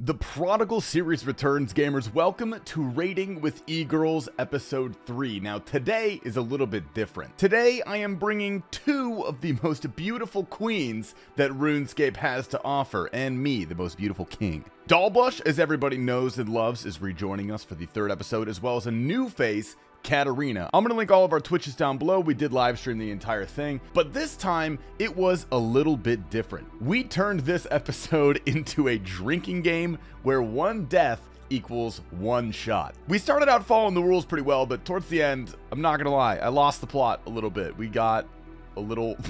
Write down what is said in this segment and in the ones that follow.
The Prodigal series returns, gamers. Welcome to Raiding with E-Girls episode 3. Now, today is a little bit different. Today, I am bringing two of the most beautiful queens that RuneScape has to offer, and me, the most beautiful king. Dollblush, as everybody knows and loves, is rejoining us for the third episode, as well as a new face Katerena. I'm going to link all of our Twitches down below. We did live stream the entire thing, but this time it was a little bit different. We turned this episode into a drinking game where one death equals one shot. We started out following the rules pretty well, but towards the end, I'm not going to lie, I lost the plot a little bit. We got a little...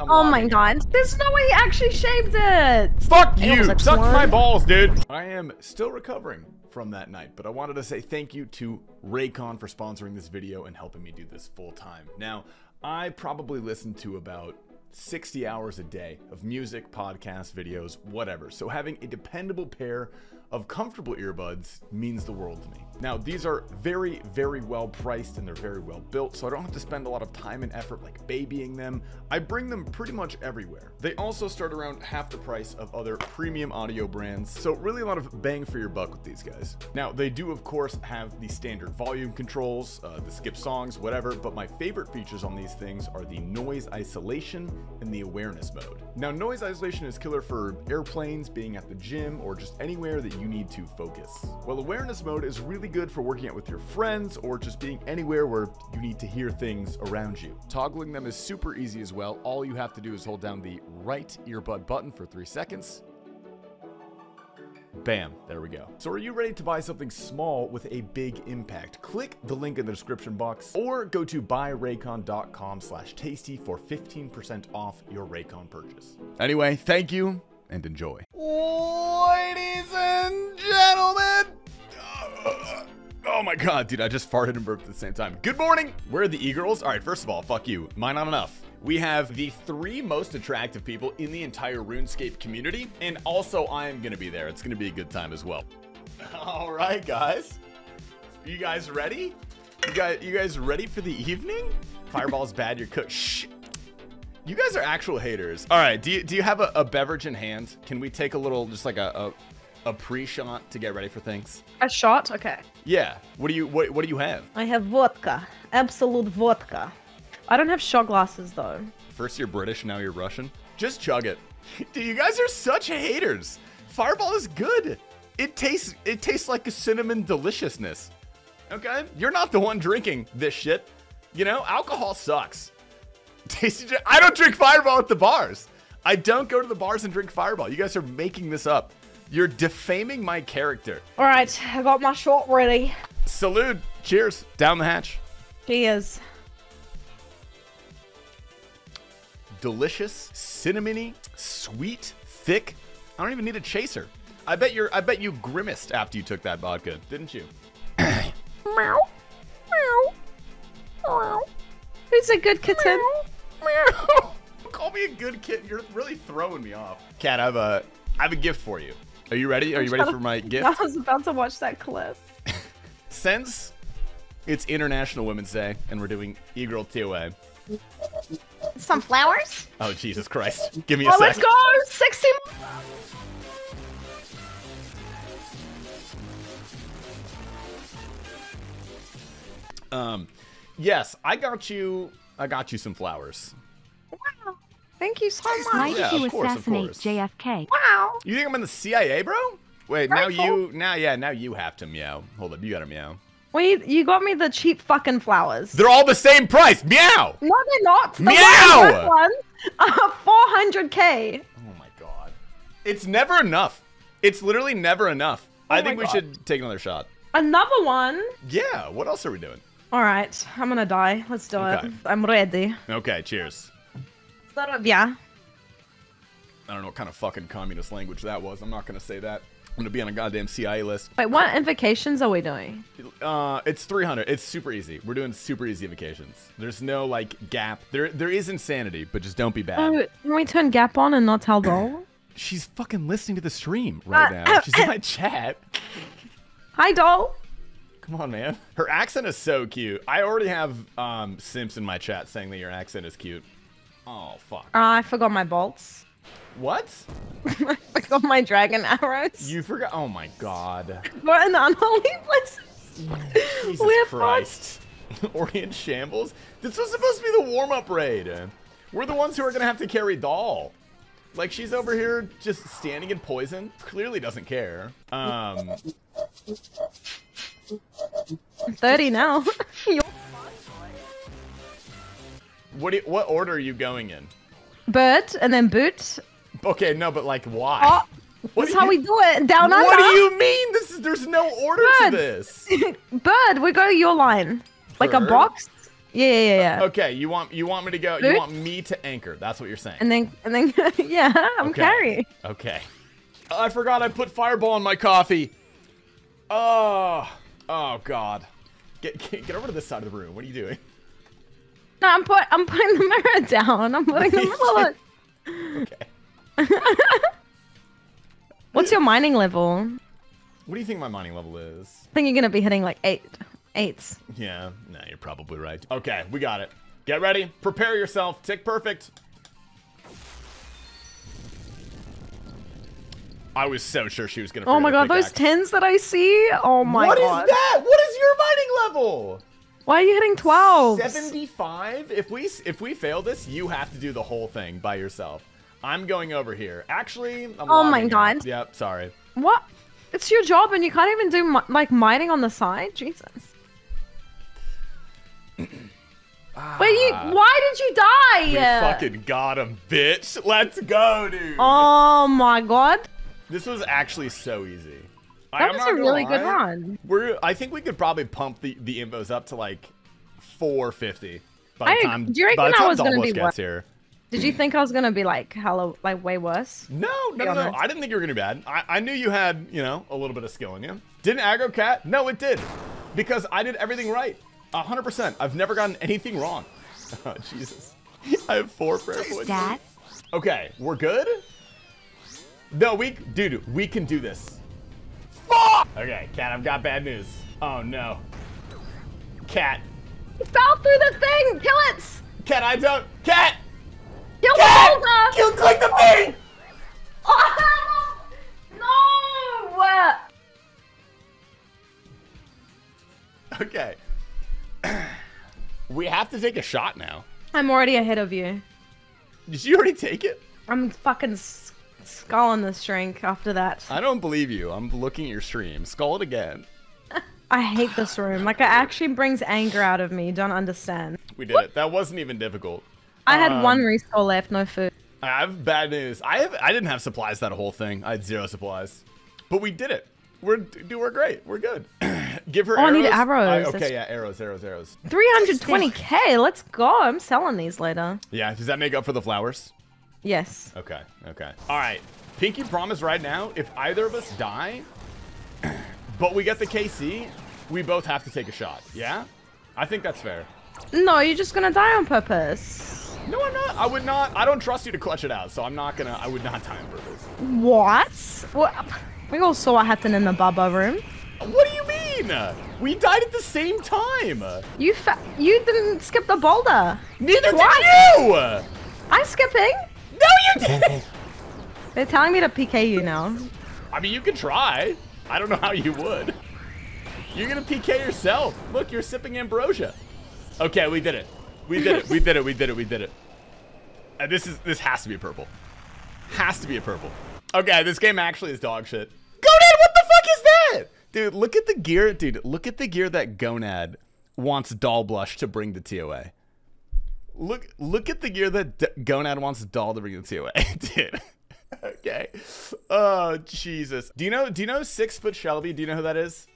oh my god. There's no way he actually shaved it. Fuck you. Suck my balls, dude. I am still recovering from that night. But I wanted to say thank you to Raycon for sponsoring this video and helping me do this full time. Now, I probably listen to about 60 hours a day of music, podcasts, videos, whatever. So having a dependable pair of comfortable earbuds means the world to me. Now, these are very, very well priced and they're very well built, so I don't have to spend a lot of time and effort like babying them. I bring them pretty much everywhere. They also start around half the price of other premium audio brands, so really a lot of bang for your buck with these guys. Now, they do of course have the standard volume controls, uh, the skip songs, whatever, but my favorite features on these things are the noise isolation and the awareness mode. Now, noise isolation is killer for airplanes, being at the gym, or just anywhere that you need to focus. While awareness mode is really good for working out with your friends or just being anywhere where you need to hear things around you. Toggling them is super easy as well. All you have to do is hold down the right earbud button for three seconds. Bam, there we go. So are you ready to buy something small with a big impact? Click the link in the description box or go to buyraycon.com slash tasty for 15% off your Raycon purchase. Anyway, thank you and enjoy. Ladies and gentlemen, Oh my god, dude, I just farted and burped at the same time. Good morning! Where are the e-girls? Alright, first of all, fuck you. Mine not enough. We have the three most attractive people in the entire RuneScape community, and also I am gonna be there. It's gonna be a good time as well. Alright, guys. You guys ready? You guys, you guys ready for the evening? Fireball's bad, you're cooked. Shh. You guys are actual haters. All right, do you, do you have a, a beverage in hand? Can we take a little, just like a, a a pre-shot to get ready for things? A shot? Okay. Yeah. What do you what what do you have? I have vodka. Absolute vodka. I don't have shot glasses though. First you're British, now you're Russian. Just chug it. Dude, you guys are such haters. Fireball is good. It tastes it tastes like a cinnamon deliciousness. Okay? You're not the one drinking this shit. You know, alcohol sucks. Tasty I don't drink Fireball at the bars. I don't go to the bars and drink Fireball. You guys are making this up. You're defaming my character. All right, I got my shot ready. Salute. Cheers. Down the hatch. Cheers. Delicious, cinnamony, sweet, thick. I don't even need a chaser. I bet you're I bet you grimaced after you took that vodka, didn't you? Meow. Meow. Meow. Who's a good kitten? Meow. Meow. Call me a good kid. You're really throwing me off. Cat, I have a I have a gift for you. Are you ready? Are you ready for my gift? I was about to watch that clip. Since it's International Women's Day and we're doing e-girl TOA. Some flowers? Oh, Jesus Christ. Give me a oh, sec. let's go! 60 Um, yes, I got you. I got you some flowers. Wow. Thank you so much. Why did Yeah, you of course, assassinate course. JFK? Wow. You think I'm in the CIA, bro? Wait, Right, now you, now yeah, now you have to meow. Hold up, you gotta meow. Wait, you got me the cheap fucking flowers. They're all the same price. Meow. no, they're not. The Meow! One, uh, 400k. Oh my god. It's never enough. It's literally never enough. I Oh think my we God. should take another shot. Another one. Yeah. What else are we doing? All right, I'm gonna die. Let's do Okay. it. I'm ready. Okay. Cheers. Yeah. I don't know what kind of fucking communist language that was. I'm not gonna say that. I'm gonna be on a goddamn CIA list. Wait, what invocations are we doing? Uh, it's 300. It's super easy. We're doing super easy invocations. There's no like gap. There, there is insanity, but just don't be bad. Oh, can we turn Gap on and not tell Doll? She's fucking listening to the stream right Uh, now. She's in my chat. Hi, Doll. Come on, man. Her accent is so cute. I already have um Simps in my chat saying that your accent is cute. Oh fuck. Uh, I forgot my bolts. What? I forgot my dragon arrows. You forgot? Oh my god. What an unholy place. Jesus We're Christ. Orient Shambles? This was supposed to be the warm-up raid. We're the ones who are gonna have to carry Doll. Like, she's over here just standing in poison. Clearly doesn't care. Um, I'm 30 now. What, you- what order are you going in? bird and then boot. Okay, no, but like, why? Oh, that's how you- we do it. Down under. What do you mean? This is there's no order to this. Bird, we go your line. Like a box. Yeah, yeah, yeah, yeah. Okay, you want you want me to go? You want me to anchor? That's what you're saying. And then, and then, yeah, I'm Okay. carrying. Okay. Oh, I forgot I put fireball in my coffee. Oh, oh God. Get, get get over to this side of the room. What are you doing? No, I'm put, I'm putting the mirror down. I'm putting the mirror. Okay. What's your mining level? What do you think my mining level is? I think you're gonna be hitting like eight, eights. Yeah, no, you're probably right. Okay, we got it. Get ready. Prepare yourself. Tick perfect. I was so sure she was gonna. Oh my god, those tens that I see. Oh my What god. What is that? What is your mining level? Why are you hitting 12? 75? If we if we fail this, you have to do the whole thing by yourself. I'm going over here. Actually, I'm Oh my God. out. Yep, sorry. What? It's your job and you can't even do like mining on the side? Jesus. Wait, you. Why did you Ah. We die? fucking got him, bitch. Let's go, dude. Oh my god. This was actually so easy. That was a really good lie. run. We're. I think we could probably pump the the invos up to like 450 by the I- time. do you by the I time was gonna Dollblush be gets worse? here. Did you think I was gonna be like hella like way worse? No, no, no, no. I didn't think you were gonna be bad. I, I knew you had, you know, a little bit of skill in you. Didn't aggro cat? No, it did, because I did everything right. hundred percent. I've never gotten anything wrong. Oh Jesus. I have four prayer points. Dad? Okay, we're good. No, we, dude, we can do this. Fuck! Okay, cat, I've got bad news. Oh no. Cat, You fell through the thing! Kill it! cat, I don't. Cat, Kill cat, the boulder! kill, click the thing. Oh, no! Okay. we have to take a shot now. I'm already ahead of you. Did you already take it? I'm fucking s- sculling this drink after that. I don't believe you. I'm looking at your stream. Skull it again. I hate this room. Like, it actually brings anger out of me. You don't understand. We did it. That wasn't even difficult. I had Um, one restore left, no food. I have bad news. I have. I didn't have supplies that whole thing. I had zero supplies, but we did it. We're dude, we're great. We're good. Give her. Oh, I need arrows. okay, That's- yeah, arrows, arrows, arrows. 320k, let's go. I'm selling these later. Yeah. Does that make up for the flowers? Yes. Okay. Okay. All right. Pinky promise right now. If either of us die, but we get the KC, we both have to take a shot. Yeah. I think that's fair. No, you're just gonna die on purpose. No, I'm not. I would not. I don't trust you to clutch it out, so I'm not gonna. I would not die on purpose. What? What? We all saw what happened in the Ba-Ba room. What do you mean? We died at the same time. You fa- you didn't skip the boulder. Neither What? did you. I'm skipping. No, you didn't. They're telling me to PK you now. I mean, you could try. I don't know how you would. You're gonna PK yourself. Look, you're sipping ambrosia. Okay, we did it. We did it. We did it. We did it. We did it. And this is this has to be a purple. Has to be a purple. Okay, this game actually is dog shit. Gonad, what the fuck is that? Dude, look at the gear. Dude, look at the gear that Gonad wants Doll Blush to bring to TOA. Look, look at the gear that D- Gonad wants Doll to bring to TOA, dude. okay. Oh Jesus. Do you know? Do you know Six Foot Shelby? Do you know who that is?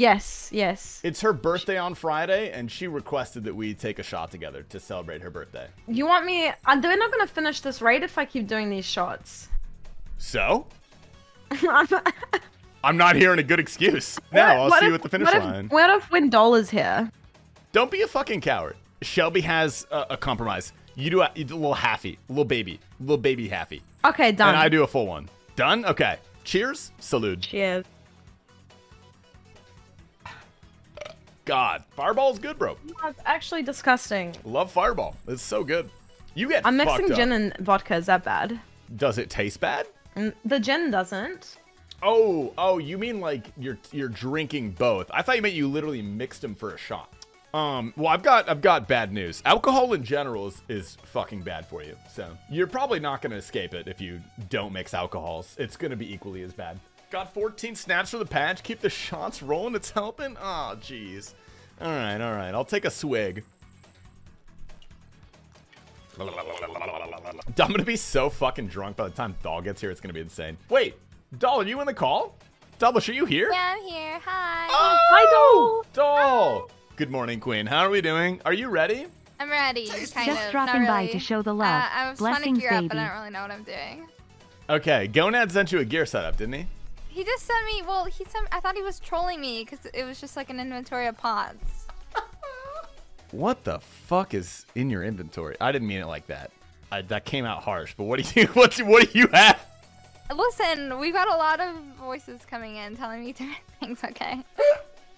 Yes, yes. It's her birthday on Friday, and she requested that we take a shot together to celebrate her birthday. You want me? Uh, they're not gonna finish this raid if I keep doing these shots. So, I'm- I'm not hearing a good excuse. Now I'll What see if- you at the finish what if- line. What if when Doll is here? Don't be a fucking coward. Shelby has a, a compromise. You do a, you do a little halfy, little baby, little baby halfy, Okay, done. and I do a full one. Done? Okay. Cheers. Salute. Cheers. God, Fireball's good, bro. That's actually disgusting. Love Fireball. It's so good. You get I'm mixing gin and vodka. Is that bad? Does it taste bad? Mm, The gin doesn't. Oh, oh, you mean like you're you're drinking both? I thought you meant you literally mixed them for a shot. Um, well, I've got I've got bad news. Alcohol in general is, is fucking bad for you. So you're probably not gonna escape it if you don't mix alcohols. It's gonna be equally as bad. Got 14 snaps for the patch. Keep the shots rolling. It's helping. Oh, jeez. All right, all right. I'll take a swig. I'm gonna be so fucking drunk by the time Doll gets here. It's gonna be insane. Wait, Doll, are you in the call? Double, are you here? Yeah, I'm here. Hi. Oh, Hi, Doll. Doll. Good morning, Queen. How are we doing? Are you ready? I'm ready. Kind Just of. not dropping by to show the love. Uh, I was trying to Blessings, gear up, but. I don't really know what I'm doing. Okay, Gonad sent you a gear setup, didn't he? He just sent me. Well, he sent. I thought he was trolling me because it was just like an inventory of pods. What the fuck is in your inventory? I didn't mean it like that. I, that came out harsh. But what do you what do, what do you have? Listen, we've got a lot of voices coming in telling me different things. Okay.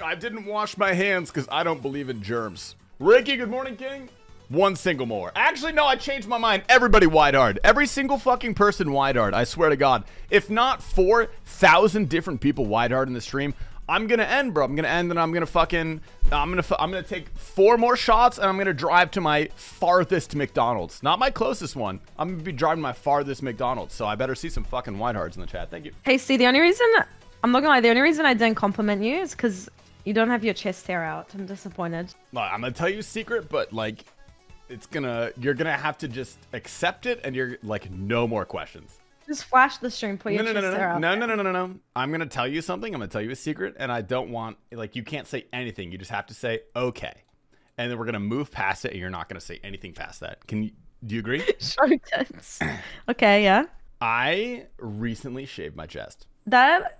I didn't wash my hands because I don't believe in germs. Ricky, good morning, King. One single more. Actually, no, I changed my mind. Everybody wide hard. Every single fucking person wide hard. I swear to God. If not 4,000 different people wide hard in the stream, I'm gonna end, bro. I'm gonna end and I'm gonna fucking. I'm gonna. I'm gonna take four more shots and I'm gonna drive to my farthest McDonald's. Not my closest one. I'm gonna be driving my farthest McDonald's. So I better see some fucking wide hards in the chat. Thank you. Hey, see, the only reason I'm not gonna lie, the only reason I didn't compliment you is because you don't have your chest hair out. I'm disappointed. Well, I'm gonna tell you a secret, but like, it's gonna you're gonna have to just accept it, and you're like, no more questions. Just flash the stream, put No, your no, no, no, no, no, no, no, no, no. I'm gonna tell you something. I'm gonna tell you a secret, and I don't want like you can't say anything. You just have to say okay, and then we're gonna move past it, and you're not gonna say anything past that. Can you? Do you agree? Show tits. okay, yeah. I recently shaved my chest. That.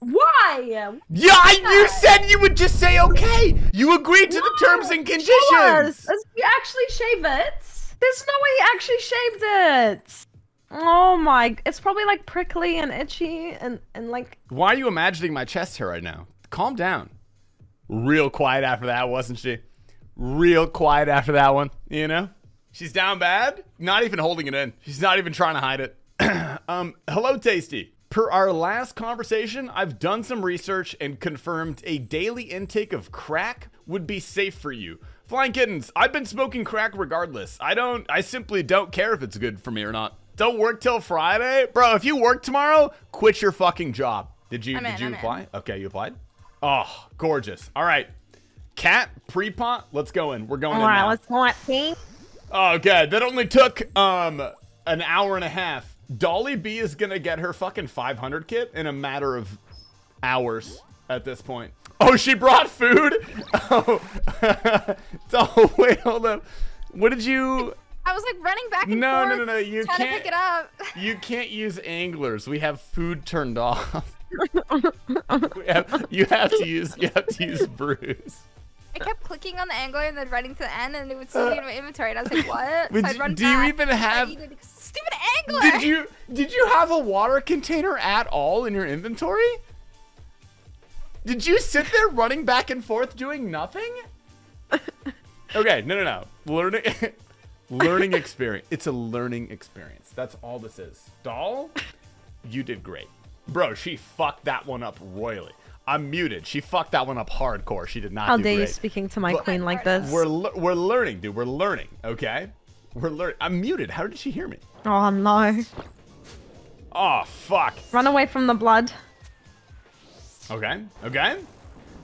Why? Yeah, you said you would just say okay. You agreed to the terms and conditions. Does he actually shave it? There's no way he actually shaved it. Oh my! It's probably like prickly and itchy and and like. Why are you imagining my chest hair right now? Calm down. Real quiet after that, wasn't she? Real quiet after that one, you know? She's down bad, not even holding it in. She's not even trying to hide it. um, hello, Tasty. Per our last conversation, I've done some research and confirmed a daily intake of crack would be safe for you. Flying kittens, I've been smoking crack regardless. I don't, I simply don't care if it's good for me or not. Don't work till Friday? Bro, if you work tomorrow, quit your fucking job. Did you, I'm did in, you I'm in. apply? Okay, you applied? Oh, gorgeous. All right. Cat, pre-pot, let's go in. We're going All in right, now. let's go at pink. Okay, that only took um an hour and a half. Dolly B is gonna get her fucking 500 kit in a matter of hours at this point. Oh, she brought food. Oh, oh wait, hold up. What did you? I was like running back and No, no, forth. no, no, you trying can't- to pick it up. You can't use anglers. We have food turned off. Have- you have to use. You have to use brews. I kept clicking on the angler and then running to the end, and it would still be uh, in my inventory. And I was like, "What?" So I'd run do you even have- stupid angler? Did you did you have a water container at all in your inventory? Did you sit there running back and forth doing nothing? Okay, no, no, no. Learning, learning experience. It's a learning experience. That's all this is. Doll, you did great, bro. She fucked that one up royally. I'm muted. She fucked that one up hardcore. She did not How do dare you speaking to my But- queen like this? We're we're learning, dude. We're learning. Okay, we're learning. I'm muted. How did she hear me? Oh no! Oh fuck. Run away from the blood. Okay, okay.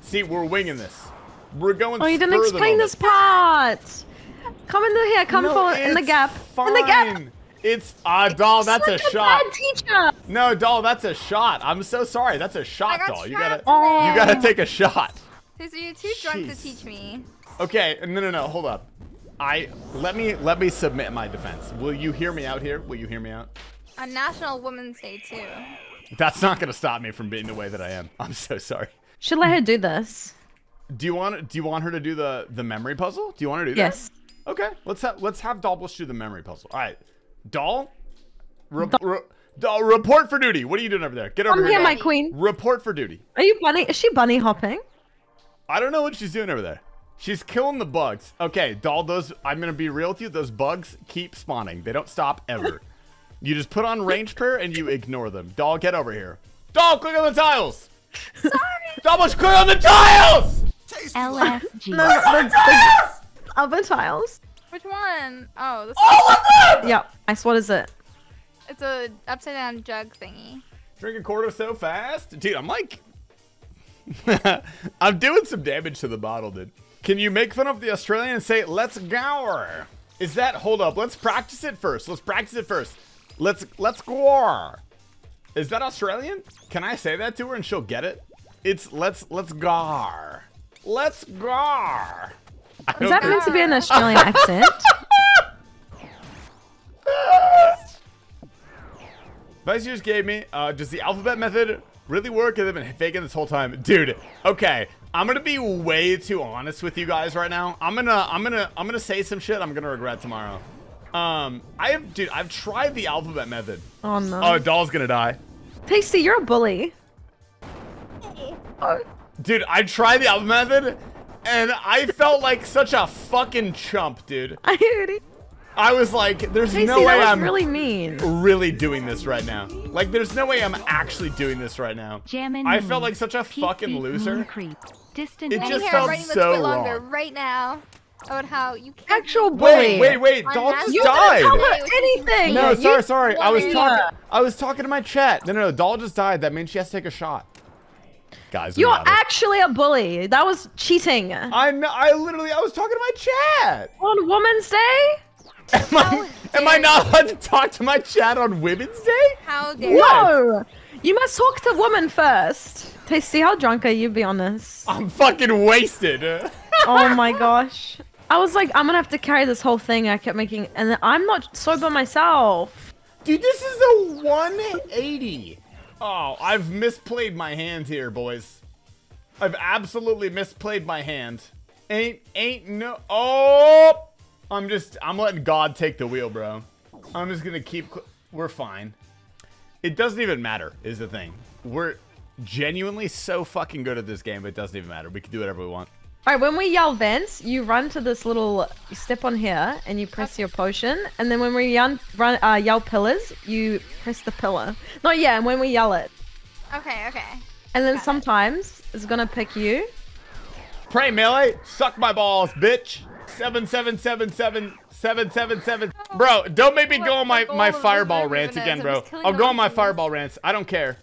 See, we're winging this. We're going. Oh, you didn't explain this part. Come in the here. Come No, for in the gap. In the gap. fine. It's ah, doll. That's a Such shot. bad teacher. No, doll. That's a shot. I'm so sorry. That's a shot, got doll. You gotta, trapped Oh. you gotta take a shot. So you're too drunk to teach me. Okay, no, no, no. Hold up. I let me let me submit my defense. Will you hear me out here? Will you hear me out? On National Women's Day too. That's not gonna stop me from being the way that I am. I'm so sorry. Should let her do this. Do you want do you want her to do the the memory puzzle? Do you want her to do that? Yes. Okay, let's have let's have Dollblush do the memory puzzle. All right, Doll, re- re- Doll, uh, report for duty. What are you doing over there? Get over I'm here, Doll. my queen. Report for duty. Are you bunny? Is she bunny hopping? I don't know what she's doing over there. She's killing the bugs. Okay, Doll, those I'm gonna be real with you. Those bugs keep spawning. They don't stop ever. You just put on range prayer and you ignore them. Doll, get over here. Doll, click on the tiles. Sorry. Doll, click on the tiles. LFG. No, the, the other tiles. Which one? Oh, this All of them. Yep. Nice. What is it? It's a upside down jug thingy. Drink a quarter so fast, dude. I'm like, I'm doing some damage to the bottle, dude. Can you make fun of the Australian and say "Let's go"? Is that? Hold up. Let's practice it first. Let's practice it first. Let's let's go. Is that Australian? Can I say that to her and she'll get it? It's let's let's gar. Let's gar. Is that meant to be an Australian accent? Advice you just gave me, uh, does the alphabet method really work? Have they been faking this whole time? Dude, okay. I'm gonna be way too honest with you guys right now. I'm gonna, I'm gonna, I'm gonna say some shit I'm gonna regret tomorrow. Um, I have, dude, I've tried the alphabet method. Oh no. Oh, doll's gonna die. Tasty, you're a bully. Oh, Dude, I tried the alphabet method, and I felt like such a fucking chump, dude. I it. I was like, there's Tasty, no way I'm really mean. really doing this right now. Like, there's no way I'm actually doing this right now. Jammin' I felt like such a Peep, fucking beep, loser. moon creep. Distant It just hair felt so wrong. right now about how you can't. Actual bully. Wait, wait, wait! I'm Doll not- just You died. didn't tell her anything. No, You- sorry, sorry. I was woman. talking. I was talking to my chat. No, no, no. Doll just died. That means she has to take a shot. Guys, You're actually a bully. That was cheating. I know. I literally. I was talking to my chat. On Women's Day? Am I, am I not allowed to talk to my chat on Women's Day? How dare What? No. You must talk to women first. Tasty, how drunk are you? Be honest. I'm fucking wasted. oh my gosh. I was like, I'm gonna have to carry this whole thing. I kept making, and I'm not sober myself. Dude, this is a 180. Oh, I've misplayed my hand here, boys. I've absolutely misplayed my hand. Ain't, ain't no, oh! I'm just, I'm letting God take the wheel, bro. I'm just gonna keep, we're fine. It doesn't even matter, is the thing. We're genuinely so fucking good at this game, it doesn't even matter. We can do whatever we want. All right, when we yell vents, you run to this little, you step on here, and you press your potion. And then when we yell, run, uh, yell pillars, you press the pillar. No, yeah, and when we yell it. Okay, okay. And then Got it. sometimes it's gonna pick you. Pray melee, suck my balls, bitch. Seven seven seven seven seven seven seven. Bro, don't make me go on my my fireball rants again, bro. I'm just killing I'll go on my fireball rants. I don't care.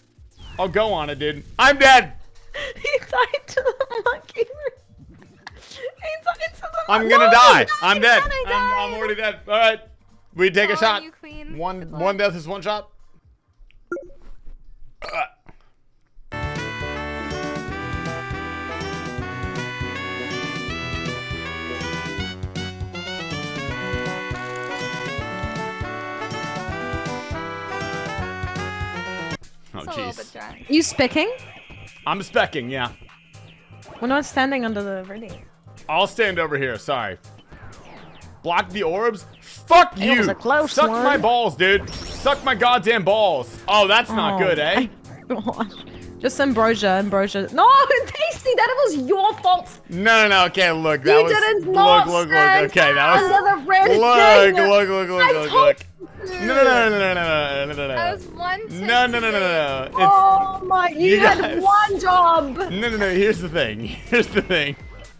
I'll go on it, dude. I'm dead. he died to the monkey. he died to the I'm gonna No, die. I'm dead. I'm, I'm already dead. All right, we take a shot. you. One Good one luck. death is one shot. Uh. Oh It's a little bit jeez. You specking? I'm specking, yeah. We're not standing under the ready. I'll stand over here. Sorry. Block the orbs. Fuck It you. was a close Suck one. my balls, dude. Suck my goddamn balls. Oh, that's not Oh, good, eh? my Gosh. Just ambrosia, ambrosia. No, tasty. That was your fault. No, no, no. Okay, look. That you was. didn't look, not look, look. stand Okay, that was. under the red Look, thing. look, look, look, I look, told look. You. No, no, no, no, no, no, no, no, no, That no. was one. No, no, no, no, no, no. It's. Oh my! You, You had guys- one job. No, no, no. Here's the thing. Here's the thing.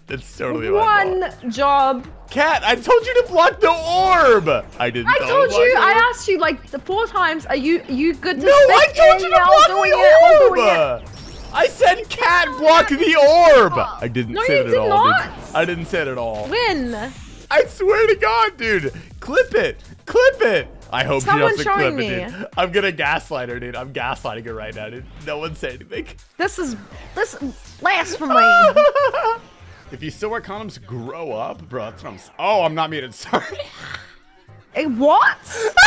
It's totally my fault. One job. Cat, I told you to block the orb. I didn't. I tell told block you. the I orb. asked you like the four times. Are you are you good to No, I stick told in? you to Yeah, block I'm doing the it. I'm doing it. orb. I said cat block the orb. I didn't No, say you it at did all. not. Dude. I didn't say it at all. When? I swear to God, dude. Clip it. Clip it. I hope Someone she doesn't clip showing it, dude. I'm gonna gaslight her, dude. I'm gaslighting her right now, dude. No one say anything. This is this blasphemy. if you still wear condoms, grow up, bro. That's what I'm. Oh, I'm not muted. Sorry. Hey, what?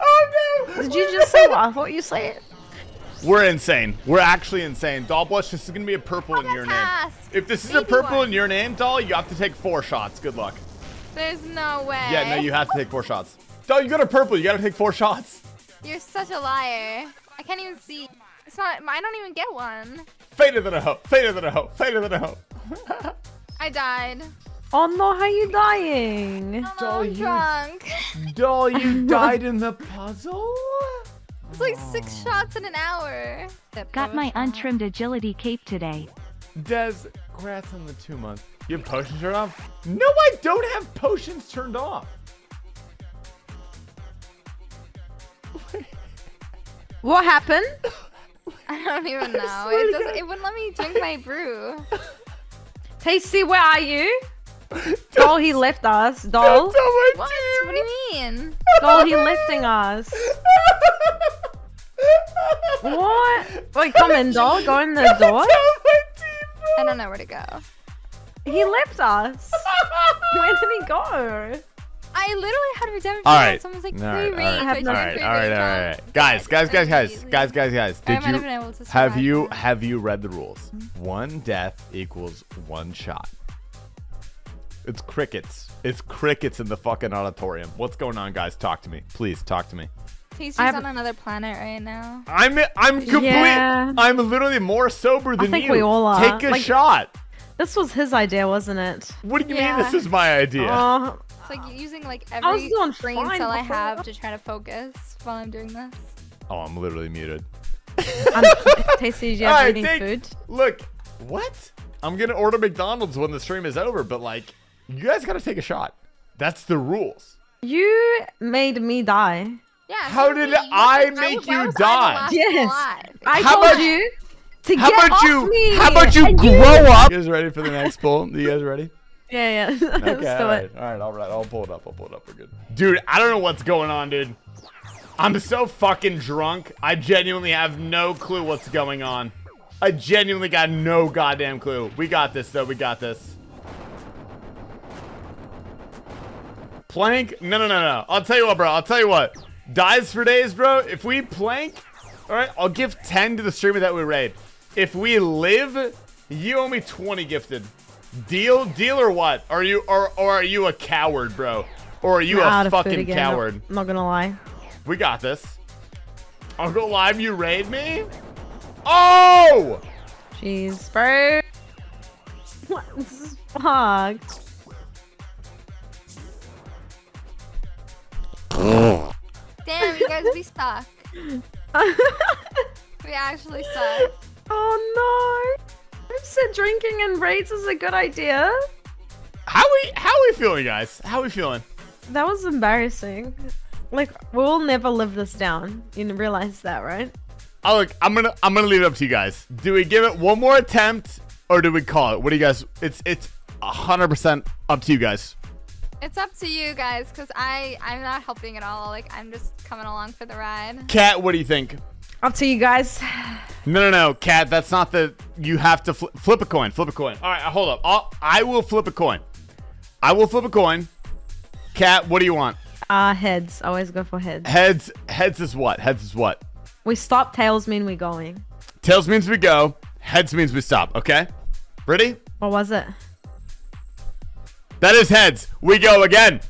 oh no. Did you just say what I thought you said? We're insane. We're actually insane. Doll Blush, this is gonna be a purple in your that's name. If this is a purple one. in your name, Doll, you have to take four shots. Good luck. There's no way. Yeah, no, you have to take four shots. Doll, you got a purple. You gotta take four shots. You're such a liar. I can't even see. It's not. I don't even get one. Fader than a hoe. Fader than a hoe. Fader than a hoe. I died. Oh no, how you dying? Oh, no, Doll, I'm you- drunk. Doll, you died in the puzzle? It's like six shots in an hour. Got my untrimmed agility cape today. Des, congrats on the two months. You have potions turned off? No, I don't have potions turned off. What happened? I don't even know. It doesn't. It wouldn't let me drink my brew. Tasty, where are you? Doll, he left us. Doll, tell my What? team. What do you mean? doll, he lifting us. What? Wait, come in, doll. Go in the door. Tell my team, bro. I don't know where to go. He left us. Where did he go? I literally had redemption. All right. Someone's like All right, free all rage. right, I have no- all right, all right, all right, all right. Guys, guys, guys, guys, guys, guys, guys. Did you been able to have you that. have you read the rules? One death equals one shot. It's crickets. It's crickets in the fucking auditorium. What's going on, guys? Talk to me, please. Talk to me. Tasty's I have- on another planet right now. I'm I'm complete. Yeah. I'm literally more sober than I think you. we all are. Take a Like- shot. This was his idea, wasn't it? What do you Yeah. mean? This is my idea. Oh, It's like using like I was every doing brain fine cell I have to try to focus while I'm doing this. oh, I'm literally muted. I'm, Tasty, did you have Alright, eating take- food? Look, what? I'm gonna order McDonald's when the stream is over, but like, you guys gotta take a shot. That's the rules. You made me die. Yeah. How did you- I make was- you I die? last Yes. alive? I How told about- you to How get about off you? me. How about you and grow up? You guys ready for the next poll? You guys ready? Yeah, yeah. Okay, all right. all right, all right. I'll pull it up. I'll pull it up. We're good. Dude, I don't know what's going on, dude. I'm so fucking drunk. I genuinely have no clue what's going on. I genuinely got no goddamn clue. We got this, though. We got this. Plank? No, no, no, no. I'll tell you what, bro. I'll tell you what. Dies for days, bro. If we plank, all right, I'll give 10 to the streamer that we raid. If we live, you owe me 20 gifted. Deal, deal or what? Are you or or are you a coward, bro? Or are you Out a fucking again, coward? Not, not gonna lie. We got this. I'll go live. You raid me? Oh! Jeez, bro. What? This is fucked. Damn, you guys, we suck. We actually suck. Oh no. I said drinking and raids is a good idea. How we how we feeling, guys? How we feeling? That was embarrassing. Like, we'll never live this down. You realize that, right? Oh look, I'm gonna I'm gonna leave it up to you guys. Do we give it one more attempt or do we call it? What do you guys? It's it's hundred percent up to you guys. It's up to you guys, cause I I'm not helping at all. Like I'm just coming along for the ride. Kat, what do you think? Up to you guys. No, no, no, Kat. That's not the. You have to fl- flip a coin. Flip a coin. All right, hold up. I'll, I will flip a coin. I will flip a coin. Kat, what do you want? Uh, heads. Always go for heads. Heads. Heads is what? Heads is what? We stop, tails mean we're going. Tails means we go. Heads means we stop. Okay. Ready? What was it? That is heads. We go again.